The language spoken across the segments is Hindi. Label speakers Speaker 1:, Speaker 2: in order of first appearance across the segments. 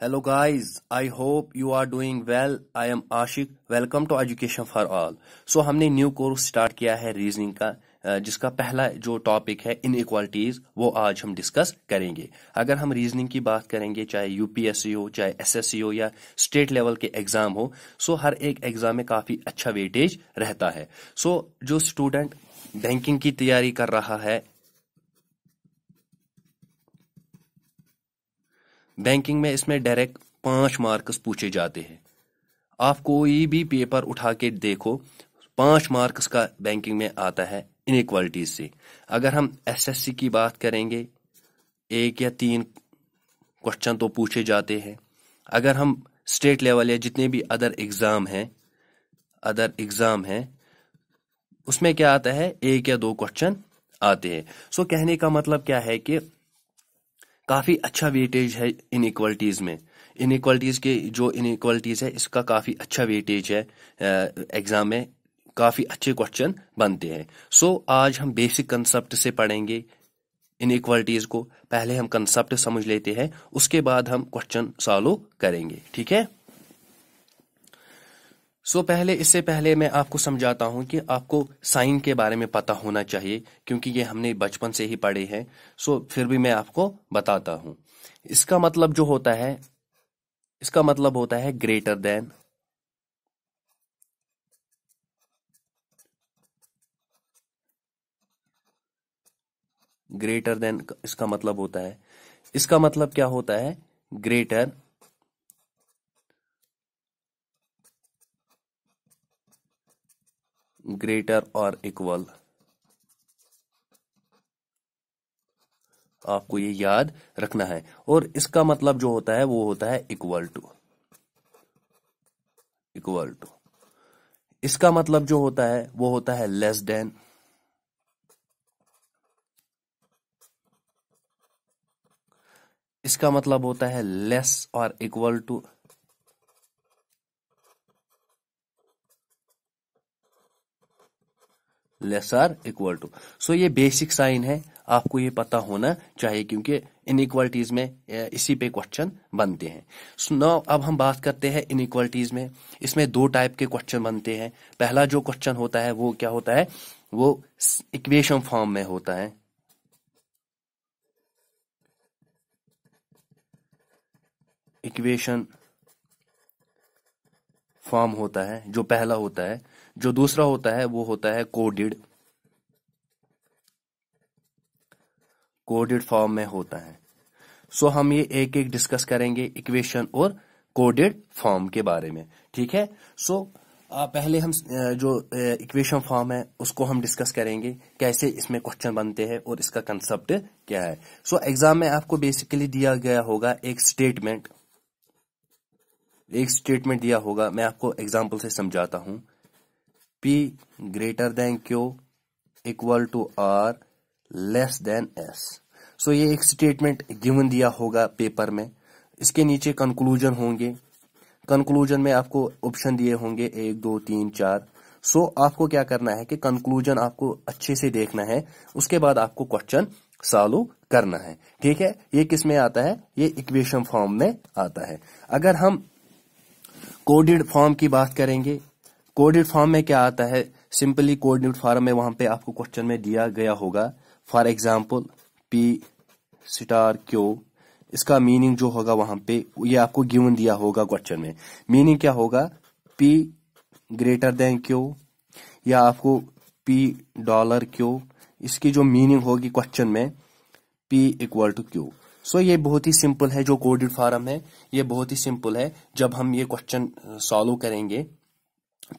Speaker 1: Hello guys, I hope you are doing well. I am Ashik. Welcome to Education for All. So हमने न्यू कोर्स स्टार्ट किया है रीजनिंग का जिसका पहला जो टॉपिक है इन वो आज हम डिस्कस करेंगे अगर हम रीजनिंग की बात करेंगे चाहे यूपीएससी हो चाहे एसएससी हो या स्टेट लेवल के एग्ज़ाम हो सो हर एक एग्ज़ाम में काफ़ी अच्छा वेटेज रहता है सो जो स्टूडेंट बैंकिंग की तैयारी कर रहा है बैंकिंग में इसमें डायरेक्ट पाँच मार्क्स पूछे जाते हैं। आप कोई भी पेपर उठा के देखो, पाँच मार्क्स का बैंकिंग में आता है इनक्वालिटीज से। अगर हम एसएससी की बात करेंगे, एक या तीन क्वेश्चन तो पूछे जाते हैं। अगर हम स्टेट लेवल या जितने भी अदर एग्ज़ाम हैं अदर एग्ज़ाम हैं, उसमें क्या आता है? एक या दो क्वेश्चन आते हैं। सो कहने का मतलब क्या है कि काफ़ी अच्छा वेटेज है इन इक्वलिटीज़ में। इन इक्वलिटीज़ के जो इन इक्वलिटीज़ है इसका काफ़ी अच्छा वेटेज है एग्ज़ाम में काफ़ी अच्छे क्वेश्चन बनते हैं। सो so, आज हम बेसिक कंसेप्ट से पढ़ेंगे इन इक्वलिटीज़ को। पहले हम कंसेप्ट समझ लेते हैं उसके बाद हम क्वेश्चन सॉल्व करेंगे ठीक है? सो so, पहले इससे पहले मैं आपको समझाता हूँ कि आपको साइन के बारे में पता होना चाहिए क्योंकि ये हमने बचपन से ही पढ़े हैं। सो so, फिर भी मैं आपको बताता हूँ। इसका मतलब जो होता है इसका मतलब होता है ग्रेटर देन। ग्रेटर देन इसका मतलब होता है। इसका मतलब क्या होता है? ग्रेटर ग्रेटर और इक्वल आपको ये याद रखना है। और इसका मतलब जो होता है, वो होता है इक्वल टू इक्वल टू इसका मतलब जो होता है, वो होता है लेस देन इसका मतलब होता है लेस और equal to less or equal to so ये बेसिक साइन है आपको ये पता होना चाहिए क्योंकि इनइक्वालिटीज में इसी पे क्वेश्चन बनते हैं। सो so, अब हम बात करते हैं इनइक्वालिटीज में। इसमें दो टाइप के क्वेश्चन बनते हैं। पहला जो क्वेश्चन होता है वो क्या होता है? वो इक्वेशन फॉर्म में होता है। इक्वेशन फॉर्म होता है जो पहला होता है। जो दूसरा होता है वो होता है कोडेड कोडेड फॉर्म में होता है। सो so, हम ये एक एक डिस्कस करेंगे इक्वेशन और कोडेड फॉर्म के बारे में। ठीक है? सो so, पहले हम जो इक्वेशन फॉर्म है उसको हम डिस्कस करेंगे कैसे इसमें क्वेश्चन बनते हैं और इसका कंसेप्ट क्या है। सो so, एग्ज़ाम में आपको बेसिकली दिया गया होगा एक स्टेटमेंट एक स्टेटमेंट दिया होगा मैं आपको एग्ज़ाम्पल से समझाता हूँ। P greater than Q equal to R less than S. So ये एक स्टेटमेंट गिवन दिया होगा पेपर में। इसके नीचे कंक्लूजन होंगे। कंक्लूजन में आपको ऑप्शन दिए होंगे। एक दो तीन चार। सो so, आपको क्या करना है कि कंक्लूजन आपको अच्छे से देखना है। उसके बाद आपको क्वेश्चन सॉल्व करना है। ठीक है? ये किसमें आता है? ये इक्वेशन फॉर्म में आता है। अगर हम कोडेड फॉर्म की बात करेंगे कोडेड फॉर्म में क्या आता है? सिंपली कोडेड फॉर्म में वहाँ पे आपको क्वेश्चन में दिया गया होगा। For example P star Q इसका मीनिंग जो होगा वहाँ पे, ये आपको गिवन दिया होगा क्वेश्चन में। मीनिंग क्या होगा? पी ग्रेटर देन क्यू या आपको पी डॉलर क्यू इसकी जो मीनिंग होगी क्वेश्चन में P equal to Q so ये बहुत ही सिंपल है जो कोडेड फॉर्म है। ये बहुत ही सिंपल है। जब हम ये क्वेश्चन सॉल्व करेंगे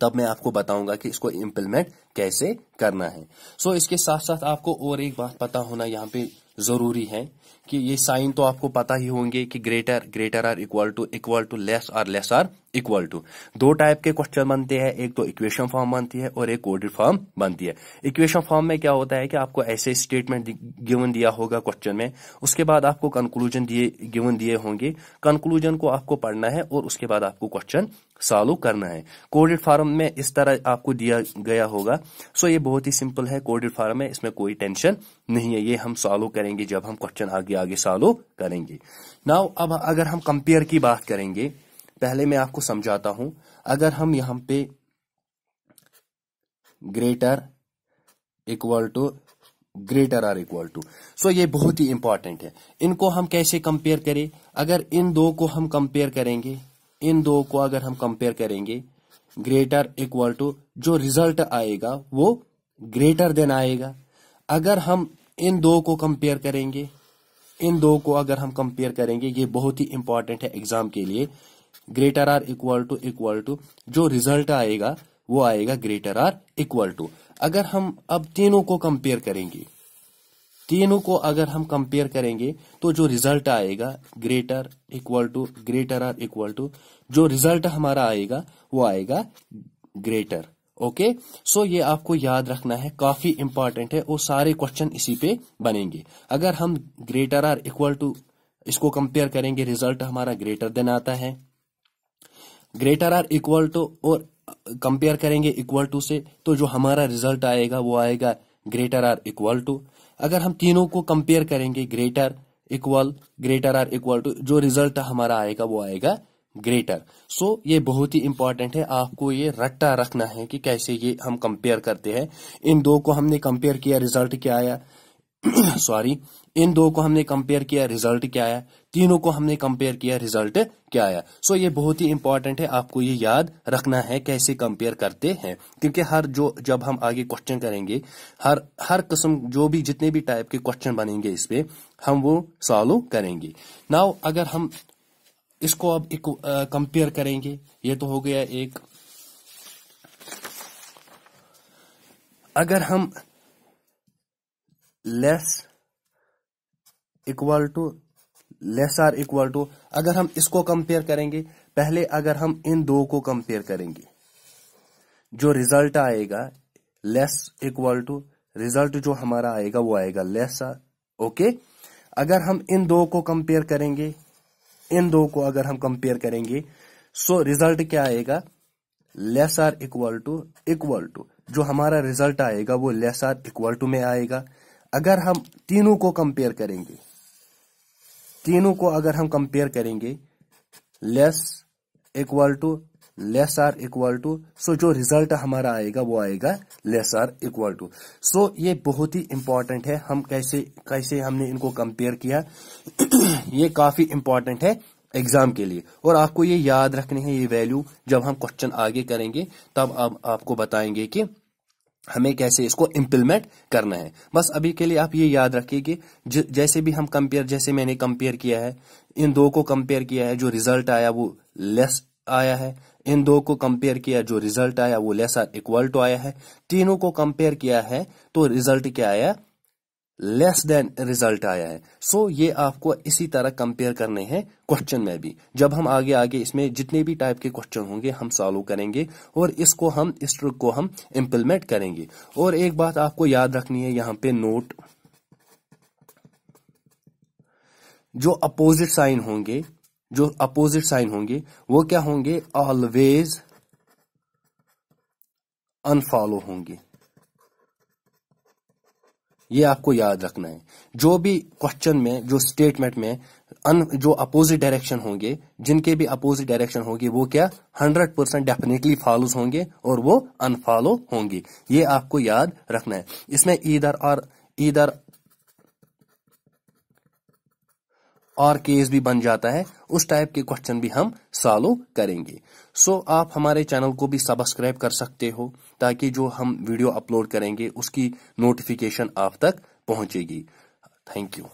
Speaker 1: तब मैं आपको बताऊँगा कि इसको इम्प्लीमेंट कैसे करना है। सो so, इसके साथ साथ आपको और एक बात पता होना यहाँ पे ज़रूरी है कि ये साइन तो आपको पता ही होंगे कि greater greater or equal to equal to less or less or equal to दो टाइप के क्वेश्चन बनते हैं, एक तो इक्वेशन फॉर्म बनती है और एक कोडेड फॉर्म बनती है। इक्वेशन फॉर्म में क्या होता है कि आपको ऐसे स्टेटमेंट गिवन दिया होगा क्वेश्चन में, उसके बाद आपको कंक्लूजन दिए गिवन दिए होंगे। कंक्लूजन को आपको पढ़ना है और उसके बाद आपको क्वेश्चन सॉल्व करना है। कोडेड फॉर्म में इस तरह आपको दिया गया होगा। सो ये बहुत ही सिंपल है कोडेड फॉर्म में इसमें कोई टेंशन नहीं है। ये हम सॉल्व करेंगे जब हम क्वेश्चन आगे आगे सॉल्व करेंगे। नाउ अब अगर हम कंपेयर की बात करेंगे पहले मैं आपको समझाता हूँ। अगर हम यहाँ पे greater equal to greater or equal to so ये बहुत ही इंपॉर्टेंट है। इनको हम कैसे कंपेयर करें? अगर इन दो को हम कंपेयर करेंगे, इन दो को अगर हम कंपेयर करेंगे ग्रेटर इक्वल टू जो रिज़ल्ट आएगा, वो ग्रेटर देन आएगा। अगर हम इन दो को कंपेयर करेंगे, इन दो को अगर हम कंपेयर करेंगे, ये बहुत ही इंपॉर्टेंट है एग्ज़ाम के लिए। Greater or equal to equal to जो रिज़ल्ट आएगा, वो आएगा ग्रेटर आर इक्वल टू अगर हम अब तीनों को कंपेयर करेंगे, तीनों को अगर हम कंपेयर करेंगे तो जो रिज़ल्ट आएगा greater equal to greater or equal to जो रिज़ल्ट हमारा आएगा, वो आएगा ग्रेटर ओके सो ये आपको याद रखना है, काफ़ी इंपॉर्टेंट है, और सारे क्वेश्चन इसी पे बनेंगे. अगर हम ग्रेटर आर इक्वल टू इसको कंपेयर करेंगे रिज़ल्ट हमारा ग्रेटर देन आता है. ग्रेटर आर इक्वल टू और कंपेयर करेंगे इक्वल टू से तो जो हमारा रिज़ल्ट आएगा वो आएगा ग्रेटर आर इक्वल टू अगर हम तीनों को कंपेयर करेंगे greater equal greater or equal to जो रिज़ल्ट हमारा आएगा वो आएगा ग्रेटर सो so, ये बहुत ही इंपॉर्टेंट है। आपको ये रट्टा रखना है कि कैसे ये हम कंपेयर करते हैं। इन दो को हमने कंपेयर किया रिज़ल्ट क्या आया? सॉरी इन दो को हमने कंपेयर किया रिज़ल्ट क्या आया तीनों को हमने कंपेयर किया रिज़ल्ट क्या आया सो ये बहुत ही इंपॉर्टेंट है, आपको ये याद रखना है कैसे कंपेयर करते हैं। क्योंकि हर जो, जब हम आगे क्वेश्चन करेंगे, हर हर किस्म, जो भी जितने भी टाइप के क्वेश्चन बनेंगे इस पे, हम वो सॉल्व करेंगे। नाउ अगर हम इसको अब कंपेयर करेंगे, ये तो हो गया एक। अगर हम less equal to less or equal to अगर हम इसको कंपेयर करेंगे, पहले अगर हम इन दो को कंपेयर करेंगे, जो रिज़ल्ट आएगा लेस इक्वल टू रिज़ल्ट जो हमारा आएगा, वो आएगा लेस आर ओके अगर हम इन दो को कंपेयर करेंगे, इन दो को अगर हम कंपेयर करेंगे सो रिज़ल्ट क्या आएगा? Less or equal to equal to जो हमारा रिज़ल्ट आएगा, वो लेस आर इक्वल टू में आएगा। अगर हम तीनों को कंपेयर करेंगे, तीनों को अगर हम कंपेयर करेंगे less equal to less or equal to so जो रिज़ल्ट हमारा आएगा, वो आएगा less or equal to so ये बहुत ही इंपॉर्टेंट है, हम कैसे कैसे हमने इनको कंपेयर किया। ये काफ़ी इंपॉर्टेंट है एग्ज़ाम के लिए। और आपको ये याद रखने है, ये वैल्यू जब हम क्वेश्चन आगे करेंगे, तब आप, आपको बताएँगे कि हमें कैसे इसको इम्प्लीमेंट करना है। बस अभी के लिए आप ये याद रखिए कि जैसे भी हम कंपेयर जैसे मैंने कंपेयर किया है, इन दो को कंपेयर किया है, जो रिज़ल्ट आया वो लेस आया है। इन दो को कंपेयर किया, जो रिज़ल्ट आया वो लेस इक्वल टू आया है। तीनों को कंपेयर किया है तो रिज़ल्ट क्या आया? लेस देन रिज़ल्ट आया है। सो so, ये आपको इसी तरह कंपेयर करने हैं क्वेश्चन में भी। जब हम आगे आगे इसमें जितने भी टाइप के क्वेश्चन होंगे हम सॉल्व करेंगे और इसको हम इस ट्रिक को हम इम्प्लीमेंट करेंगे। और एक बात आपको याद रखनी है यहाँ पे नोट जो अपोजिट साइन होंगे जो अपोजिट साइन होंगे वो क्या होंगे? ऑलवेज अनफॉलो होंगे। ये आपको याद रखना है। जो भी क्वेश्चन में, जो स्टेटमेंट में अन, जो अपोजिट डायरेक्शन होंगे, जिनके भी अपोजिट डायरेक्शन होंगे, वो क्या? हंड्रेड परसेंट डेफिनेटली फॉलो होंगे और वो अनफॉलो होंगे। ये आपको याद रखना है। इसमें इधर और इधर और केस भी बन जाता है उस टाइप के क्वेश्चन भी हम सॉल्व करेंगे। सो so, आप हमारे चैनल को भी सब्सक्राइब कर सकते हो ताकि जो हम वीडियो अपलोड करेंगे उसकी नोटिफिकेशन आप तक पहुंचेगी। Thank you